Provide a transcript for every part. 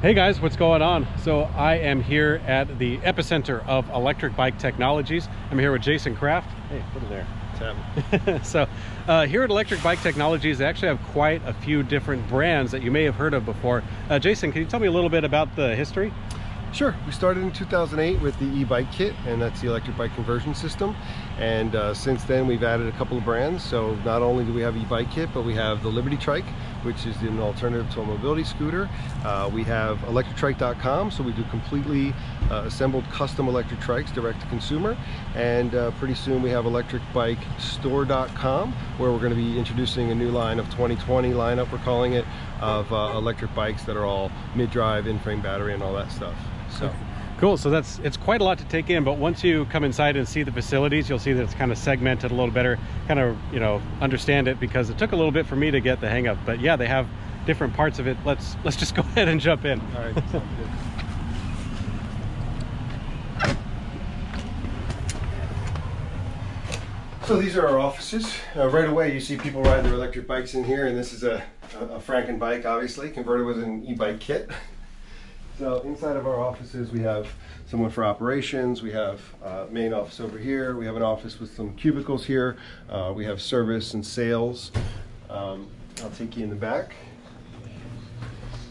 Hey guys, what's going on? So I am here at the epicenter of electric bike technologies. I'm here with Jason Kraft. Hey, put it there. so uh, here at Electric Bike Technologies, they actually have quite a few different brands that you may have heard of before. Uh, Jason, can you tell me a little bit about the history? Sure. We started in 2008 with the e-bike kit, and that's the electric bike conversion system. And uh, since then, we've added a couple of brands. So not only do we have e-bike kit, but we have the Liberty Trike, which is an alternative to a mobility scooter. Uh, we have electrictrike.com, so we do completely uh, assembled custom electric trikes direct to consumer. And uh, pretty soon we have electricbikestore.com, where we're going to be introducing a new line of 2020 lineup, we're calling it, of uh, electric bikes that are all mid-drive, in-frame battery, and all that stuff. So. Cool, so that's it's quite a lot to take in, but once you come inside and see the facilities, you'll see that it's kind of segmented a little better, kind of, you know, understand it because it took a little bit for me to get the hang of. But yeah, they have different parts of it. Let's let's just go ahead and jump in. All right, So these are our offices. Uh, right away you see people riding their electric bikes in here and this is a, a Franken bike obviously converted with an e-bike kit. So inside of our offices, we have someone for operations. We have uh, main office over here. We have an office with some cubicles here. Uh, we have service and sales. Um, I'll take you in the back.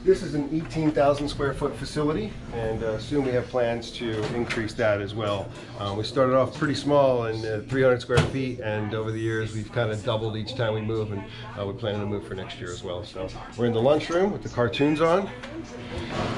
This is an 18,000 square foot facility, and uh, soon we have plans to increase that as well. Uh, we started off pretty small in uh, 300 square feet, and over the years we've kind of doubled each time we move, and uh, we're planning to move for next year as well. So we're in the lunchroom with the cartoons on,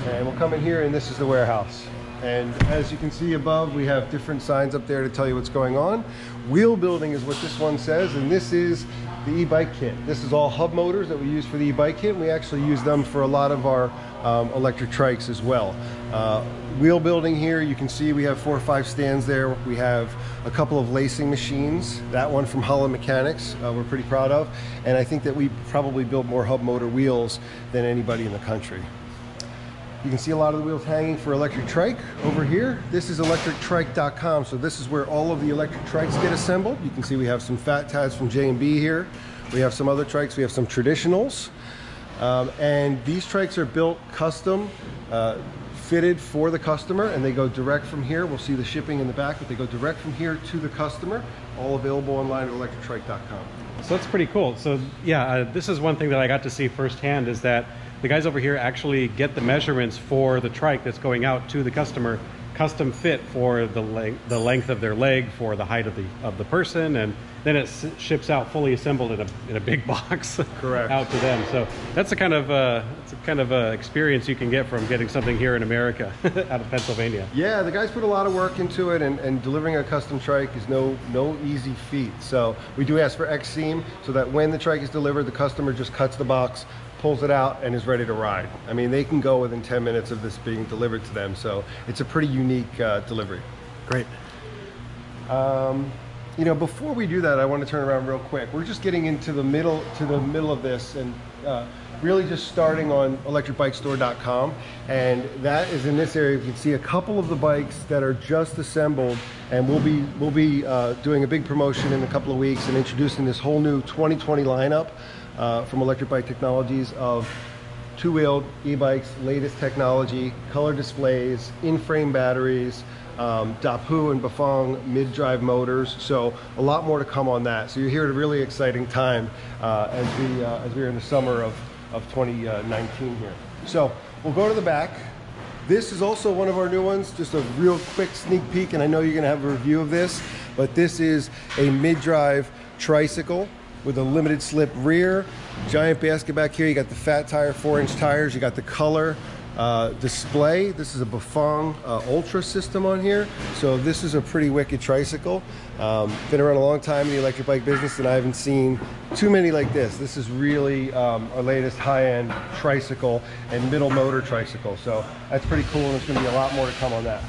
and we'll come in here, and this is the warehouse. And as you can see above, we have different signs up there to tell you what's going on. Wheel building is what this one says, and this is the e-bike kit. This is all hub motors that we use for the e-bike kit. We actually use them for a lot of our um, electric trikes as well. Uh, wheel building here, you can see we have four or five stands there. We have a couple of lacing machines. That one from Holland Mechanics, uh, we're pretty proud of. And I think that we probably build more hub motor wheels than anybody in the country. You can see a lot of the wheels hanging for electric trike over here. This is electrictrike.com, so this is where all of the electric trikes get assembled. You can see we have some fat tabs from J&B here. We have some other trikes. We have some traditionals. Um, and these trikes are built custom, uh, fitted for the customer, and they go direct from here. We'll see the shipping in the back, but they go direct from here to the customer, all available online at electrictrike.com. So that's pretty cool. So yeah, uh, this is one thing that I got to see firsthand is that the guys over here actually get the measurements for the trike that's going out to the customer custom fit for the length the length of their leg for the height of the of the person and then it ships out fully assembled in a, in a big box Correct. out to them. So that's the kind of uh, that's a kind of uh, experience you can get from getting something here in America out of Pennsylvania. Yeah the guys put a lot of work into it and, and delivering a custom trike is no no easy feat. So we do ask for X seam so that when the trike is delivered the customer just cuts the box pulls it out and is ready to ride. I mean, they can go within 10 minutes of this being delivered to them. So it's a pretty unique uh, delivery. Great. Um, you know, before we do that, I want to turn around real quick. We're just getting into the middle to the middle of this and uh, really just starting on electricbikestore.com. And that is in this area. You can see a couple of the bikes that are just assembled and we'll be, we'll be uh, doing a big promotion in a couple of weeks and introducing this whole new 2020 lineup uh, from Electric Bike Technologies of two-wheeled e-bikes, latest technology, color displays, in-frame batteries, um, Dapu and Bafang mid-drive motors. So a lot more to come on that. So you're here at a really exciting time uh, as we uh, as we're in the summer of of 2019 here. So we'll go to the back. This is also one of our new ones. Just a real quick sneak peek, and I know you're going to have a review of this, but this is a mid-drive tricycle with a limited slip rear, giant basket back here. You got the fat tire, four inch tires. You got the color uh, display. This is a Bafang uh, Ultra system on here. So this is a pretty wicked tricycle. Um, been around a long time in the electric bike business and I haven't seen too many like this. This is really um, our latest high-end tricycle and middle motor tricycle. So that's pretty cool and there's gonna be a lot more to come on that.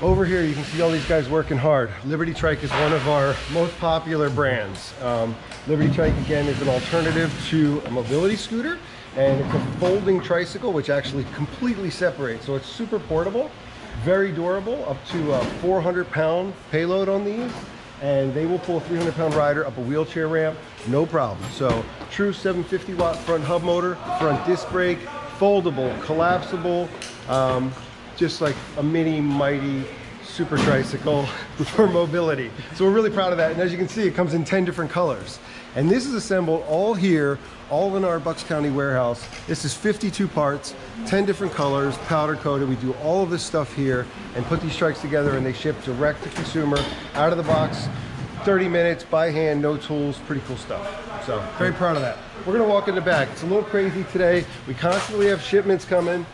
Over here, you can see all these guys working hard. Liberty Trike is one of our most popular brands. Um, Liberty Trike, again, is an alternative to a mobility scooter, and it's a folding tricycle, which actually completely separates. So it's super portable, very durable, up to a 400 pound payload on these, and they will pull a 300 pound rider up a wheelchair ramp, no problem. So true 750 watt front hub motor, front disc brake, foldable, collapsible, um, just like a mini mighty super tricycle for mobility. So we're really proud of that. And as you can see, it comes in 10 different colors. And this is assembled all here, all in our Bucks County warehouse. This is 52 parts, 10 different colors, powder coated. We do all of this stuff here and put these strikes together and they ship direct to consumer out of the box, 30 minutes by hand, no tools, pretty cool stuff. So very proud of that. We're gonna walk in the back. It's a little crazy today. We constantly have shipments coming.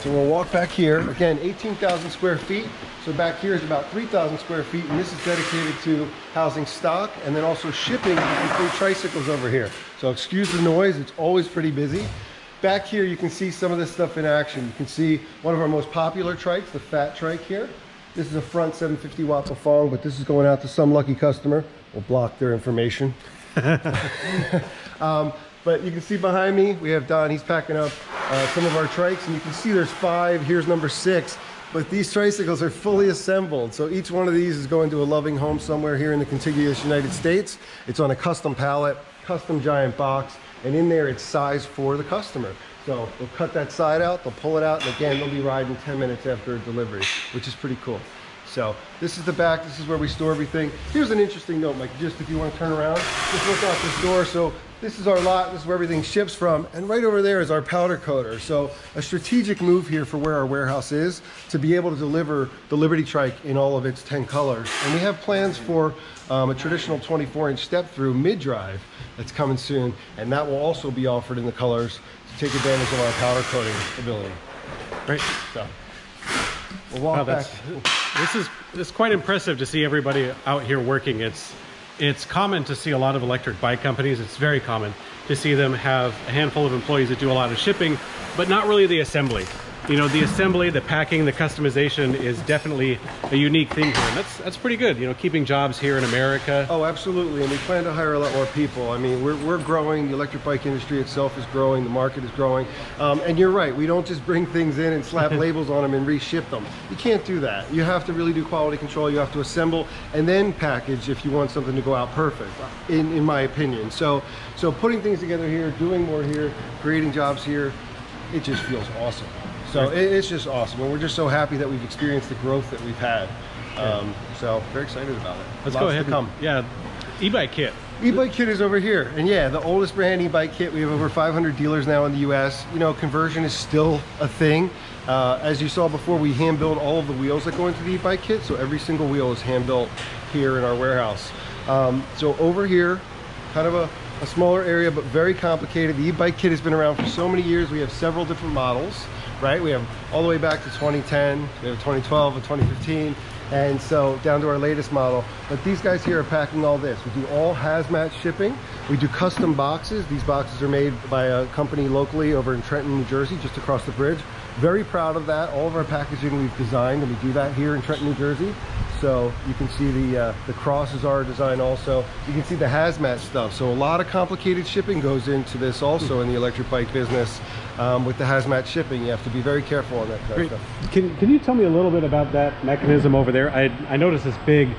So we'll walk back here. Again, 18,000 square feet. So back here is about 3,000 square feet, and this is dedicated to housing stock and then also shipping complete tricycles over here. So excuse the noise, it's always pretty busy. Back here, you can see some of this stuff in action. You can see one of our most popular trikes, the Fat Trike here. This is a front 750 watt Bafang, but this is going out to some lucky customer. We'll block their information. um, but you can see behind me, we have Don, he's packing up uh, some of our trikes, and you can see there's five, here's number six. But these tricycles are fully assembled. So each one of these is going to a loving home somewhere here in the contiguous United States. It's on a custom pallet, custom giant box, and in there it's sized for the customer. So they'll cut that side out, they'll pull it out, and again, they'll be riding 10 minutes after delivery, which is pretty cool. So this is the back, this is where we store everything. Here's an interesting note, Mike, just if you want to turn around, just look out this door. So this is our lot, this is where everything ships from, and right over there is our powder coater. So a strategic move here for where our warehouse is to be able to deliver the Liberty Trike in all of its 10 colors. And we have plans for um, a traditional 24 inch step through mid-drive that's coming soon, and that will also be offered in the colors to take advantage of our powder coating ability. Great. So we'll walk Wow, back. that's, this is it's quite impressive to see everybody out here working. It's it's common to see a lot of electric bike companies. It's very common to see them have a handful of employees that do a lot of shipping, but not really the assembly. You know, the assembly, the packing, the customization is definitely a unique thing here, and that's that's pretty good. You know, keeping jobs here in America. Oh, absolutely. And we plan to hire a lot more people. I mean, we're, we're growing. The electric bike industry itself is growing. The market is growing. Um, and you're right. We don't just bring things in and slap labels on them and reship them. You can't do that. You have to really do quality control. You have to assemble and then package if you want something to go out perfect, in, in my opinion. So, so putting things together here, doing more here, creating jobs here, it just feels awesome. So it, it's just awesome. And we're just so happy that we've experienced the growth that we've had. Um, so very excited about it. Let's Lots go ahead. To come. And, yeah, e-bike kit. E-bike kit is over here. And yeah, the oldest brand e-bike kit. We have over 500 dealers now in the US. You know, conversion is still a thing. Uh, as you saw before, we hand build all of the wheels that go into the e-bike kit. So every single wheel is hand built here in our warehouse. Um, so over here, kind of a, a smaller area, but very complicated. The e-bike kit has been around for so many years. We have several different models, right? We have all the way back to 2010, we have 2012 and 2015 and so down to our latest model. But these guys here are packing all this. We do all hazmat shipping. We do custom boxes. These boxes are made by a company locally over in Trenton, New Jersey, just across the bridge. Very proud of that. All of our packaging we've designed, and we do that here in Trenton, New Jersey. So you can see the uh, the cross is our design also. You can see the hazmat stuff. So a lot of complicated shipping goes into this also in the electric bike business. Um, with the hazmat shipping, you have to be very careful on that kind of stuff. Can, can you tell me a little bit about that mechanism over there? I, I noticed this big,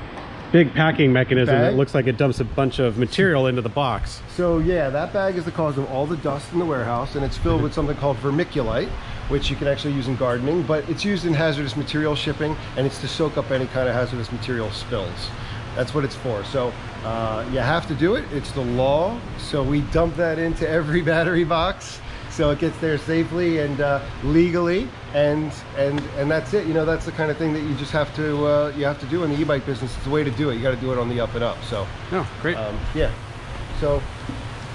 big packing mechanism Bag? that looks like it dumps a bunch of material into the box. So yeah, that bag is the cause of all the dust in the warehouse, and it's filled with something called vermiculite, which you can actually use in gardening, but it's used in hazardous material shipping, and it's to soak up any kind of hazardous material spills. That's what it's for. So uh, you have to do it. It's the law. So we dump that into every battery box. So it gets there safely and uh, legally, and and and that's it. You know, that's the kind of thing that you just have to uh, you have to do in the e-bike business. It's the way to do it. You got to do it on the up and up. So Oh, great. um, yeah. So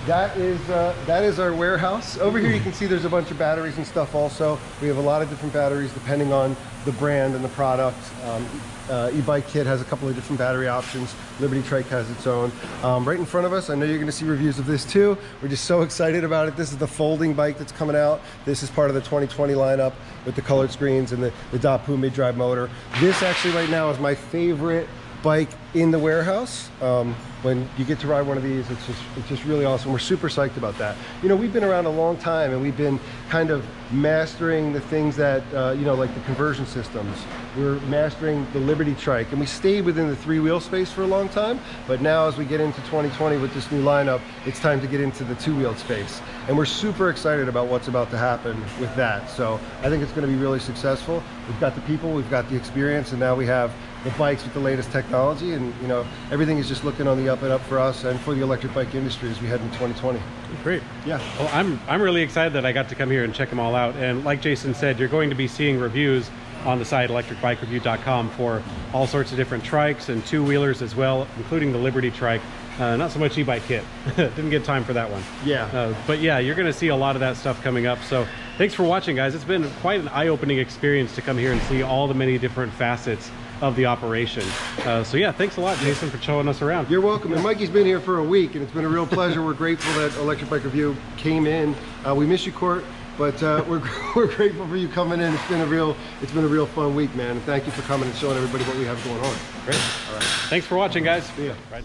that is uh, that is our warehouse. Over here you can see there's a bunch of batteries and stuff also. We have a lot of different batteries depending on the brand and the product. Um, uh, e-bike kit has a couple of different battery options. Liberty Trike has its own. Um, right in front of us, I know you're going to see reviews of this too. We're just so excited about it. This is the folding bike that's coming out. This is part of the 2020 lineup with the colored screens and the, the Dapu mid-drive motor. This actually right now is my favorite bike in the warehouse. Um, when you get to ride one of these, it's just it's just really awesome. We're super psyched about that. You know, we've been around a long time, and we've been kind of mastering the things that uh, you know, like the conversion systems. We're mastering the Liberty Trike, and we stayed within the three-wheel space for a long time. But now, as we get into 2020 with this new lineup, it's time to get into the two-wheeled space, and we're super excited about what's about to happen with that. So I think it's going to be really successful. We've got the people, we've got the experience, and now we have the bikes with the latest technology and you know everything is just looking on the up and up for us and for the electric bike industry as we head into 2020 Great. yeah Well, I'm I'm really excited that I got to come here and check them all out. And like Jason said, you're going to be seeing reviews on the site electricbikeReview.com for all sorts of different trikes and two wheelers as well, including the Liberty trike. Uh, not so much e-bike kit. Didn't get time for that one. Yeah. Uh, but yeah, you're going to see a lot of that stuff coming up. So thanks for watching, guys. It's been quite an eye-opening experience to come here and see all the many different facets of the operation. Uh, so yeah, thanks a lot, Jason, for showing us around. you're welcome and mikey's been here for a week and it's been a real pleasure we're grateful that electric bike review came in uh, we miss you court but uh, we're, we're grateful for you coming in it's been a real it's been a real fun week man and thank you for coming and showing everybody what we have going on Great. All right. Thanks for watching, guys. See ya. Right.